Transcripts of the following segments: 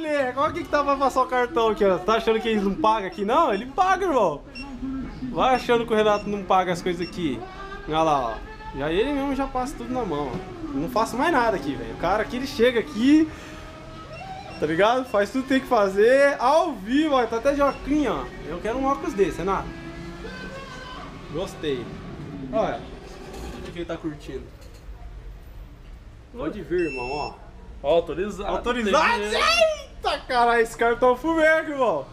moleque, olha o que tá pra passar o cartão aqui, ó. Tá achando que eles não pagam aqui, não? Ele paga, irmão. Vai achando que o Renato não paga as coisas aqui. Olha lá, ó. Já ele mesmo já passa tudo na mão, ó. Eu não faço mais nada aqui, velho. O cara aqui, ele chega aqui, tá ligado? Faz tudo que tem que fazer, ao vivo, ó. Tá até óculos, ó. Eu quero um óculos desse, Renato. Gostei. Olha, o que ele tá curtindo. Pode vir, irmão, ó. Autorizado. Autorizado? Eita, caralho, esse cartão é fumeco, irmão.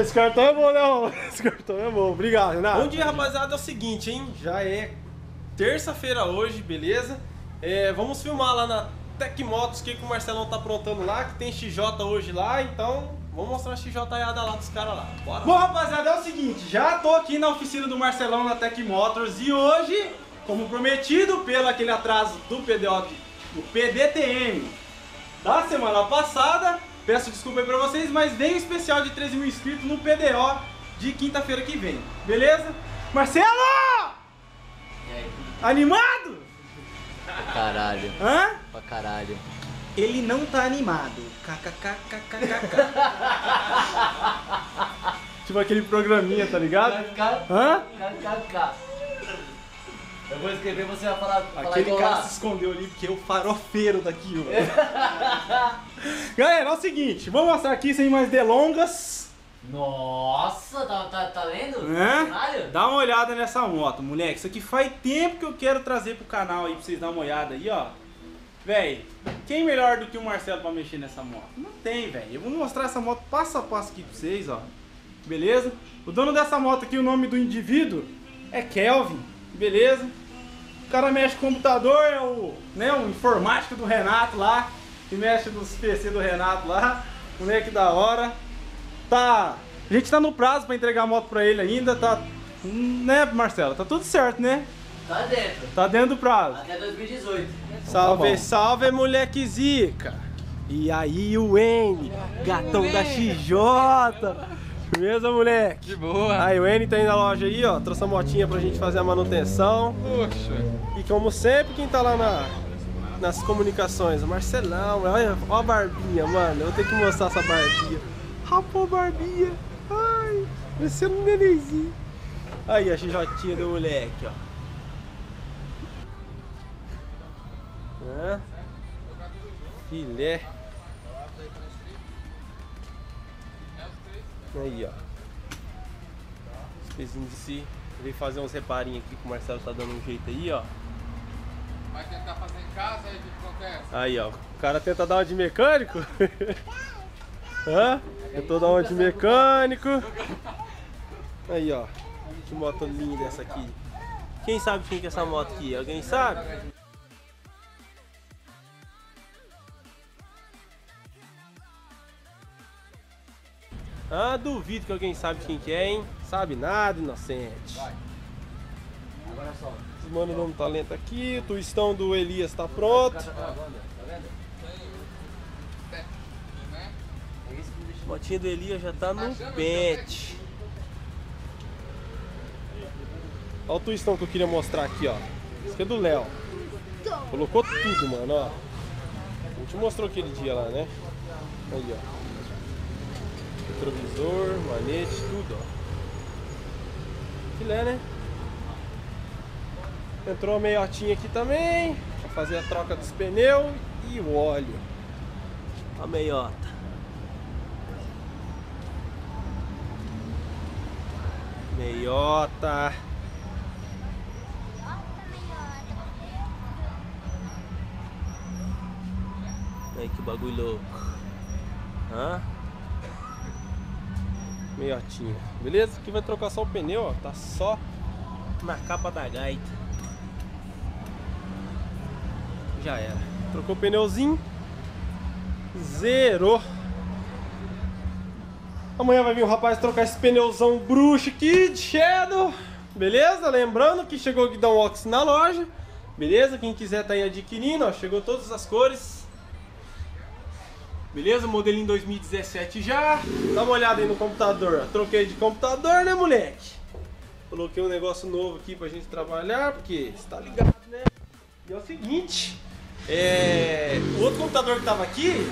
Esse cartão é bom, né, irmão? Esse cartão é bom. Obrigado, Renato. Bom dia, rapaziada. É o seguinte, hein? Já é terça-feira hoje, beleza? É, vamos filmar lá na Tec Motos o que, que o Marcelão tá aprontando lá, que tem XJ hoje lá, então vamos mostrar a XJ lá dos caras lá. Bora. Bom, rapaziada, é o seguinte, já tô aqui na oficina do Marcelão na Tech Motors e hoje, como prometido pelo aquele atraso do PDO, do PDTM da semana passada, peço desculpa aí pra vocês, mas vem um especial de 13 mil inscritos no PDO de quinta-feira que vem, beleza? Marcelo! E aí? Animado? Pra caralho. Hã? Pra caralho. Ele não tá animado. KKKKKK. tipo aquele programinha, tá ligado? Hã? KKK. Eu vou escrever, você vai falar, falar Aquele igual cara lá. se escondeu ali porque é o farofeiro daqui, ó. Galera, é o seguinte, vamos mostrar aqui sem mais delongas. Nossa, tá, tá, tá lendo? Caralho. Dá uma olhada nessa moto, moleque. Isso aqui faz tempo que eu quero trazer pro canal aí pra vocês darem uma olhada aí, ó. Véi, quem melhor do que o Marcelo pra mexer nessa moto? Não tem, velho. Eu vou mostrar essa moto passo a passo aqui pra vocês, ó. Beleza? O dono dessa moto aqui, o nome do indivíduo é Kelvin, beleza? O cara mexe com computador, é o, né, o informático do Renato lá, que mexe nos PC do Renato lá. Moleque da hora. Tá. A gente tá no prazo pra entregar a moto pra ele ainda, tá. Né, Marcelo? Tá tudo certo, né? Tá dentro. Tá dentro do prazo. Até 2018. Salve, bom. salve, moleque zica. E aí o N, gatão da XJ. Beleza, moleque? De boa. Aí o N tá aí na loja aí, ó. Trouxe a motinha pra gente fazer a manutenção. Poxa. E como sempre, quem tá lá na, nas comunicações? O Marcelão. Olha, olha a barbinha, mano. Eu vou ter que mostrar essa barbinha. Rapou barbinha. Ai, parecendo um nenenzinho. Aí a XJ do moleque, ó. Hã? Filé. Aí, ó. Os pezinhos de si. Veio fazer uns reparinhos aqui que o Marcelo tá dando um jeito aí, ó. Vai tentar fazer em casa aí o que acontece? Aí, ó. O cara tenta dar uma de mecânico. Hã? Tentou dar uma de mecânico. Aí, ó. Que moto linda essa aqui. Quem sabe quem que é essa moto aqui? Alguém sabe? Ah, duvido que alguém sabe quem que é, hein? Sabe nada, inocente. Agora só. Os mano dando talento aqui, o twistão do Elias tá pronto. Tá gravando? Tá? É isso. A motinha do Elias já tá no pet. Olha o twistão que eu queria mostrar aqui, ó. Esse aqui é do Léo. Colocou tudo, mano, ó. A gente mostrou aquele dia lá, né? Aí, ó. Retrovisor, manete, tudo, ó. Filé, né? Entrou a meiotinha aqui também. Pra fazer a troca dos pneus e o óleo. A meiota. Meiota. Aí que bagulho louco. Hã? Meiotinha. Beleza? Aqui vai trocar só o pneu, ó. Tá só na capa da gaita. Já era. Trocou o pneuzinho. Zerou. Amanhã vai vir o rapaz trocar esse pneuzão bruxo aqui de Shadow. Beleza? Lembrando que chegou o guidão Ox na loja. Beleza? Quem quiser tá aí adquirindo, ó. Chegou todas as cores. Beleza? Modelinho 2017 já. Dá uma olhada aí no computador. Troquei de computador, né, moleque? Coloquei um negócio novo aqui pra gente trabalhar, porque você tá ligado, né? E é o seguinte. É... O outro computador que tava aqui,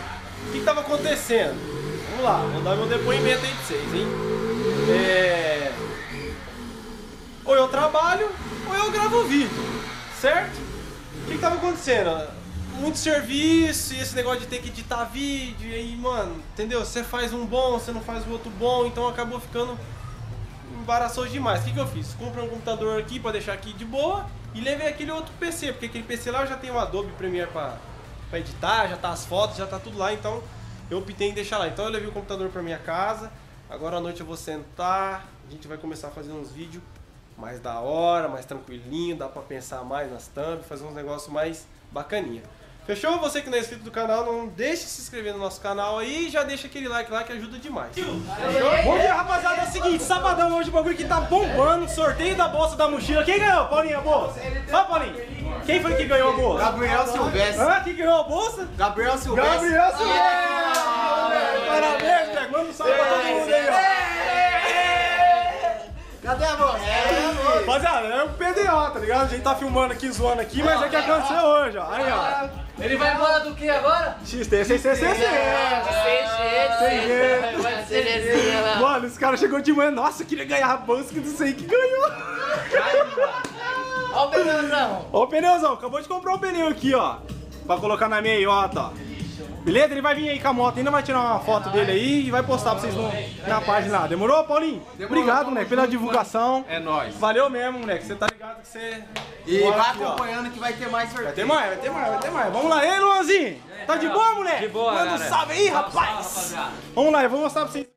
O que, que tava acontecendo? Vamos lá, vou dar meu depoimento aí pra vocês, hein? É... Ou eu trabalho, ou eu gravo vídeo, certo? O que, que tava acontecendo? Muito serviço e esse negócio de ter que editar vídeo, e aí, mano, entendeu? Você faz um bom, você não faz o outro bom, então acabou ficando embaraçoso demais. O que, que eu fiz? Comprei um computador aqui pra deixar aqui de boa e levei aquele outro PC, porque aquele PC lá já tem o Adobe Premiere pra editar, já tá as fotos, já tá tudo lá, então eu optei em deixar lá. Então eu levei o computador pra minha casa, agora à noite eu vou sentar, a gente vai começar a fazer uns vídeos mais da hora, mais tranquilinho, dá pra pensar mais nas thumbs, fazer uns negócios mais bacaninha. Fechou? Você que não é inscrito do canal, não deixe de se inscrever no nosso canal aí e já deixa aquele like lá que ajuda demais. Bom dia, rapaziada. É o seguinte, sabadão hoje o bagulho que tá bombando. Sorteio da bolsa da mochila. Quem ganhou, Paulinho, a bolsa? Ó, Paulinho. Quem foi que ganhou a bolsa? Gabriel Silvestre. Hã? Quem ganhou a bolsa? Gabriel Silvestre. Gabriel Silvestre. Parabéns, Pega. Manda um salve pra todo mundo aí, ó. Cadê a bolsa? Rapaziada, é o PDO, tá ligado? A gente tá filmando aqui, zoando aqui, mas é que aconteceu hoje, ó. Aí, ó. Ele vai embora do que agora? Ser resenha lá. Mano, esse cara chegou de manhã, nossa, eu queria ganhar a que não sei que ganhou. Ó o pneuzão. Ó o pneuzão, acabou de comprar um pneu aqui, ó. Pra colocar na meiota, ó. Beleza? Ele vai vir aí com a moto, ainda vai tirar uma foto dele aí e vai postar pra vocês no, na página lá. Demorou, Paulinho? Obrigado, moleque, pela divulgação. É nóis. Valeu mesmo, moleque. Você tá ligado que você. E Bora vai aqui, ó. acompanhando que vai ter mais Vai sorteio. ter mais, vai ter mais, vai ter mais. Vamos lá, ei, Luanzinho? Tá de boa, moleque? De boa, Manda um salve aí, rapaz. Vamos lá, eu vou mostrar pra vocês.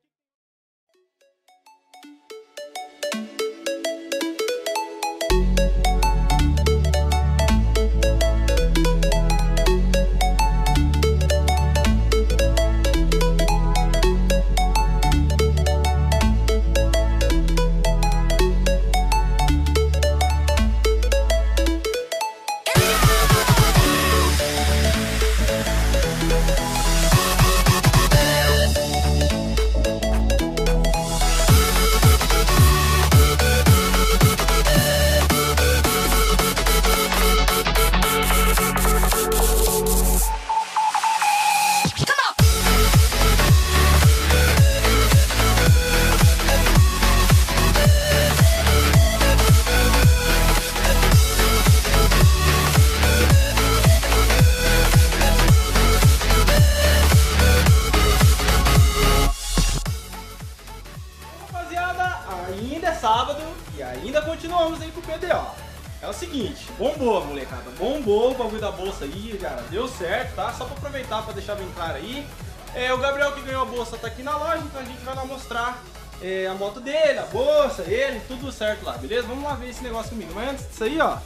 Molecada. Bombou o bagulho da bolsa aí, cara. Deu certo, tá? Só pra aproveitar pra deixar bem claro aí. É, o Gabriel que ganhou a bolsa tá aqui na loja, então a gente vai lá mostrar é, a moto dele, a bolsa, ele, tudo certo lá, beleza? Vamos lá ver esse negócio comigo. Mas antes disso aí, ó,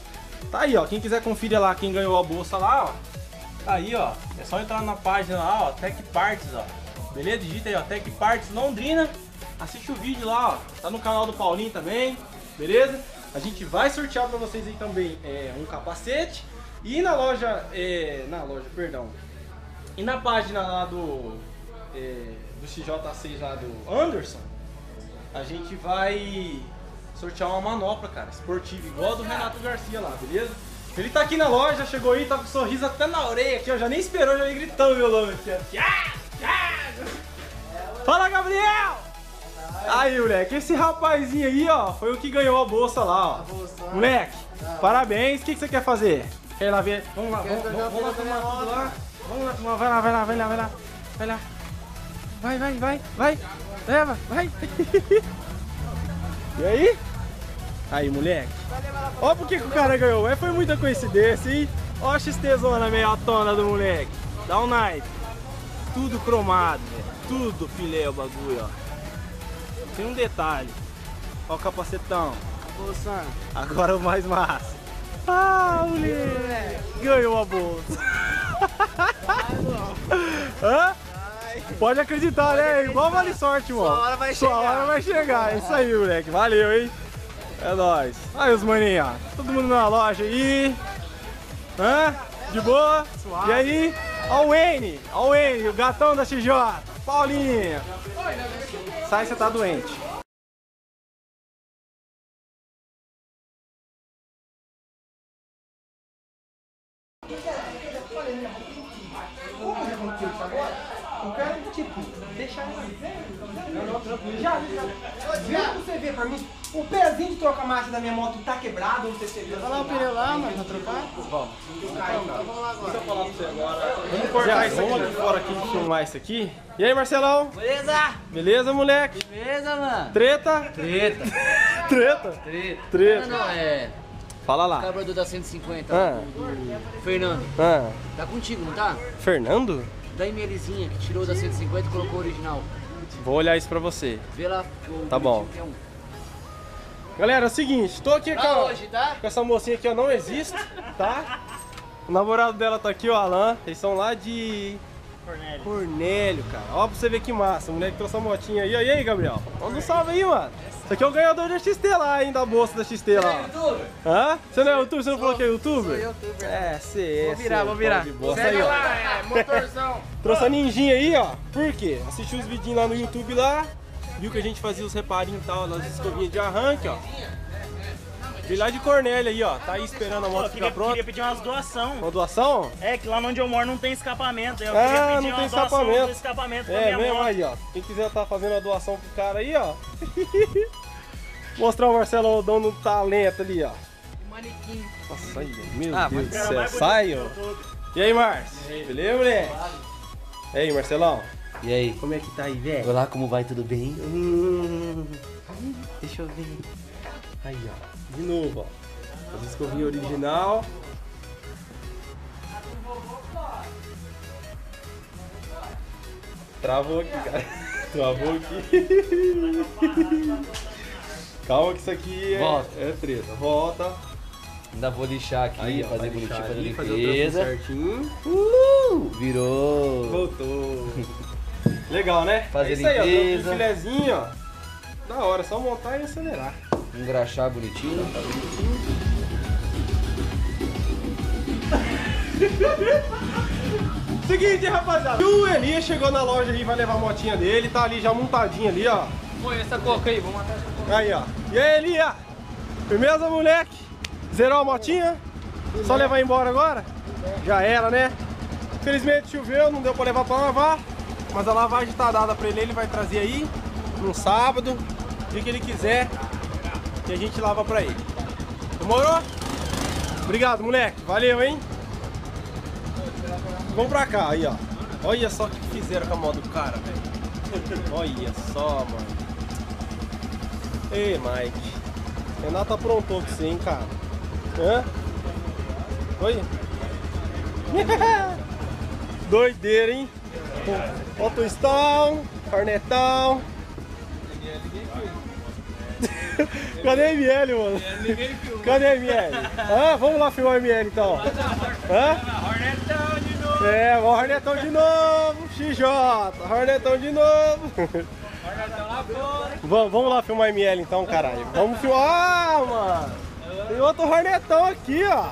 tá aí, ó. Quem quiser conferir lá quem ganhou a bolsa lá, ó. Tá aí, ó. É só entrar na página lá, ó, Tech Parts, ó. Beleza? Digita aí, ó, Tech Parts Londrina. Assiste o vídeo lá, ó. Tá no canal do Paulinho também. Beleza? A gente vai sortear pra vocês aí também é, um capacete. E na loja, é, na loja, perdão. E na página lá do, é, do XJ6 lá do Anderson, a gente vai sortear uma manopla, cara, esportiva, igual a do Renato Garcia lá, beleza? Ele tá aqui na loja, chegou aí, tá com um sorriso até na orelha aqui, ó, já nem esperou, já ia gritando meu nome aqui, ó. Fala, Gabriel! Aí, moleque, esse rapazinho aí, ó, foi o que ganhou a bolsa lá, ó. Moleque, parabéns, o que, que você quer fazer? Quer ir lá ver? Vamos lá, vamos, lá tomar tudo lá. Vamos lá tomar, vai lá, vai lá, vai lá, vai lá. Vai lá. Vai, vai, vai, vai. Leva, vai. e aí? Aí, moleque. Ó por que o cara ganhou. Mas foi muita coincidência, hein? Ó a XTzona meio tona do moleque. Dá um knife. Tudo cromado, velho. Tudo filé o bagulho, ó. Tem um detalhe. Ó o capacetão. Agora o mais massa. Ah, moleque. Ganhou a bolsa. Hã? Pode acreditar, né? Igual vale sorte, mano. Sua hora vai chegar. Sua hora vai chegar. É isso aí, moleque. Valeu, hein? É nóis. Aí os maninhos. Todo mundo na loja aí. Hã? De boa? E aí? Ó o Wayne. Ó o Wayne, o gatão da XJ. Paulinho. Sai, você tá doente. De trocar marcha da minha moto tá quebrado, não sei se você viu. Vai lá o pneu lá, mano, pra trocar? Vamos. Então vamos lá agora. falar pra você agora. Vamos cortar isso aqui. Vamos fora aqui de filmar isso aqui. E aí, Marcelão? Beleza? Beleza, moleque? Beleza, mano? Treta? Treta. Treta? Treta. Treta. Não, não, é. Fala lá. Cabrador da 150, Ah. do Fernando. Ah, Tá contigo, não tá? Fernando? Da MLzinha, que tirou da 150 e colocou o original. Vou olhar isso pra você. Vê lá. o Tá bom. Galera, é o seguinte, tô aqui com, hoje, tá? com essa mocinha aqui, ó, não existe, tá? O namorado dela tá aqui, o Alan. Eles são lá de... Cornélio. Cornélio, cara. Ó pra você ver que massa. O moleque trouxe a motinha aí. E aí, Gabriel? Manda um salve aí, mano. Isso aqui é o ganhador da XT lá, hein? Da bolsa da XT lá. Hã? Você não é youtuber? Você não falou que é youtuber? Sou youtuber. É, você é. Vou virar, vou virar. bosta Segue aí, ó. lá, é motorzão. Trouxe a ninjinha aí, ó. Por quê? Assistiu os vidinhos lá no YouTube lá. Viu que a gente fazia os reparinhos e tal nas escovinhas de arranque, ó. Veio lá de Cornélio aí, ó. Tá aí esperando a moto Eu queria, ficar pronta. queria pedir umas doação. Uma doação? É que lá onde eu moro não tem escapamento. Eu Ah, queria não pedir tem uma doação escapamento. do escapamento pra É minha mesmo moto. aí, ó. Quem quiser tá fazendo a doação pro cara aí, ó. Mostrar o Marcelo dando um talento ali, ó. Manequim. Nossa, aí, meu Ah, Deus do céu. bonito Sai, ó. E aí, Márcio? Beleza, moleque? E aí, Marcelão? E aí? Como é que tá aí, velho? Olá, como vai? Tudo bem? Hum, deixa eu ver. Aí, ó. De novo, ó. As escovinhas original. Travou aqui, cara. Travou aqui. Calma que isso aqui é, Volta. é treta. Volta. Ainda vou lixar aqui, Aí, ó, fazer bonitinho, fazer fazer limpeza. trampo certinho. Uh, virou. Voltou. Legal, né? Fazer é isso aí, ó. limpeza. Um filezinho, ó. Da hora, só montar e acelerar. Engraxar bonitinho. Seguinte, rapaziada. O Elias chegou na loja aí, vai levar a motinha dele, tá ali já montadinho ali, ó. Põe essa coca aí, vamos matar essa coca. Aí, ó. E aí, Elias? Firmeza, moleque? Zerou a motinha? Só levar embora agora? Já era, né? Infelizmente choveu, não deu pra levar pra lavar. Mas a lavagem tá dada pra ele, ele vai trazer aí no sábado, dia que ele quiser. E a gente lava pra ele. Demorou? Obrigado, moleque. Valeu, hein? Vamos pra cá, aí, ó. Olha só o que fizeram com a moto do cara, velho. Olha só, mano. Ei, Mike. Renato aprontou com você, hein, cara? Hã? Oi? Doideira, hein? Autostão, cornetão. Cadê a ML, mano? Cadê a ML? Hã? Vamos lá filmar a ML então. Hã? É, o Hornetão de novo, XJ, Hornetão de novo. Vamos, vamos lá filmar a ML então, caralho. Vamos filmar. Ah, mano! Tem outro Hornetão aqui, ó.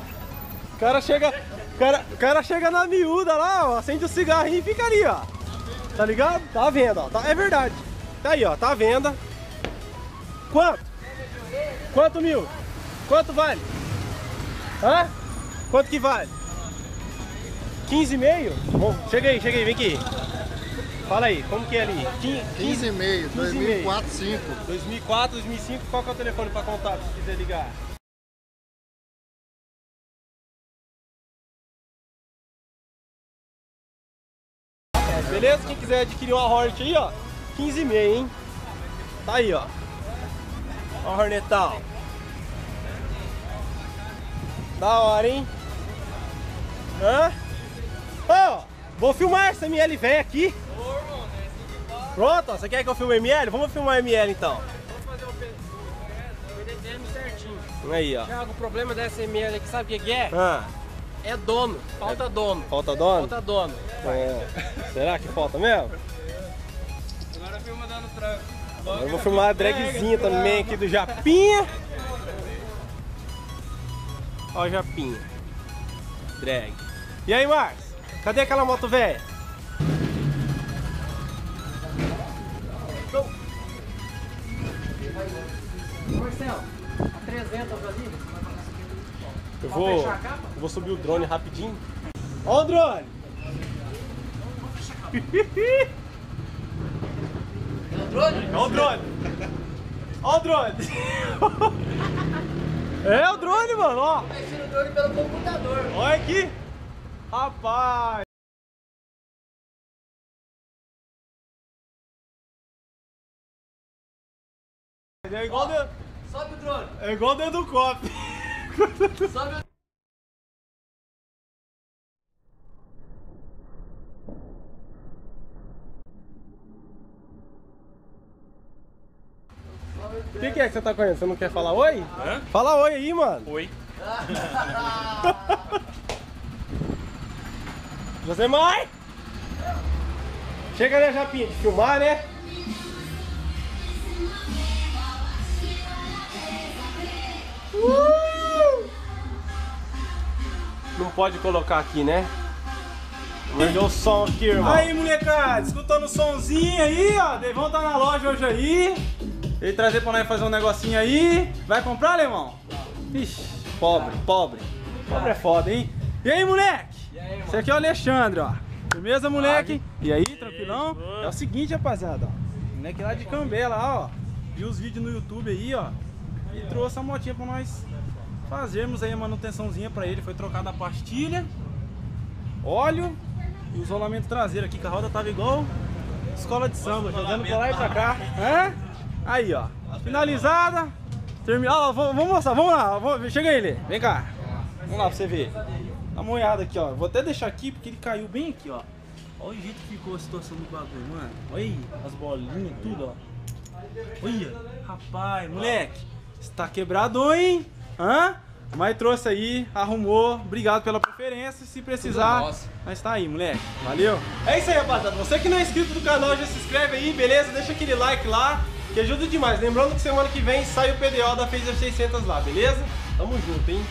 O cara chega. O cara, o cara chega na miúda lá, ó, acende o cigarrinho e fica ali, ó. Tá ligado? Tá à venda, ó. Tá, é verdade. Tá aí, ó, tá à venda. Quanto? Quanto mil? Quanto vale? Hã? Quanto que vale? 15,5? Bom, chega aí, chega aí, vem aqui. Fala aí, como que é ali? 15 15,5, 2004, 5. 2004, 2005, qual que é o telefone para contato se quiser ligar? Beleza? Quem quiser adquirir uma Hornet aí, ó, 15,5, hein? Tá aí, ó. Ó o Hornetão. Da hora, hein? Hã? Ó, vou filmar essa ML velha aqui. Pronto, ó, você quer que eu filme ML? Vamos filmar ML então. Vamos fazer o PDM certinho. Aí, ó. Thiago, o problema da SML aqui, sabe o que que é? Ah, É dono. Falta dono. falta dono? Falta dono. É. Será que falta mesmo? Agora filma dando tranco. Agora eu vou filmar a dragzinha também aqui do Japinha. Ó o Japinha. Drag. E aí, Marcos? Cadê aquela moto velha? Marcelo, a 300 ali. Eu vou, eu vou subir o drone rapidinho. Ó o drone! É o drone? É o drone. Ó o drone. É o drone, mano, ó. Mexendo o drone pelo computador. Olha aqui. Rapaz. É igual, dentro, Sobe o drone. é igual dentro do copo. Sobe o O que, que é que você tá correndo? Você não quer falar oi? Hã? Fala oi aí, mano. Oi. Josemar! Chega né, Japinha, de filmar, né? Uh! Não pode colocar aqui, né? Perdeu o som aqui, irmão. Aí, molecada, escutando o sonzinho aí, ó. Devão tá na loja hoje aí. Ele trazer pra nós fazer um negocinho aí. Vai comprar, alemão? Ixi, pobre, pobre. Pobre é foda, hein? E aí, moleque? Esse aqui é o Alexandre, ó. Firmeza, moleque? E aí, tranquilão? É o seguinte, rapaziada, ó. Moleque lá de Cambela, ó. Viu os vídeos no YouTube aí, ó. E trouxe a motinha pra nós fazermos aí a manutençãozinha pra ele. Foi trocada a pastilha, óleo e o isolamento traseiro aqui, que a roda tava igual escola de samba, jogando pra lá e pra cá. É? Aí, ó. Finalizada. Termina... Ó, vamos mostrar, vamos lá. vamos- Chega aí, Lê. Vem cá. Vamos lá pra você ver. Dá uma olhada aqui, ó. Vou até deixar aqui porque ele caiu bem aqui, ó. Olha o jeito que ficou a situação do bagulho, mano. Olha aí, as bolinhas, tudo, ó. Olha, rapaz, moleque. Você tá quebrado, hein? Hã? Mas trouxe aí, arrumou. Obrigado pela preferência. Se precisar, nós tá aí, moleque. Valeu. É isso aí, rapaziada. Você que não é inscrito no canal, já se inscreve aí, beleza? Deixa aquele like lá, que ajuda demais. Lembrando que semana que vem sai o PDO da Phaser 600 lá, beleza? Tamo junto, hein?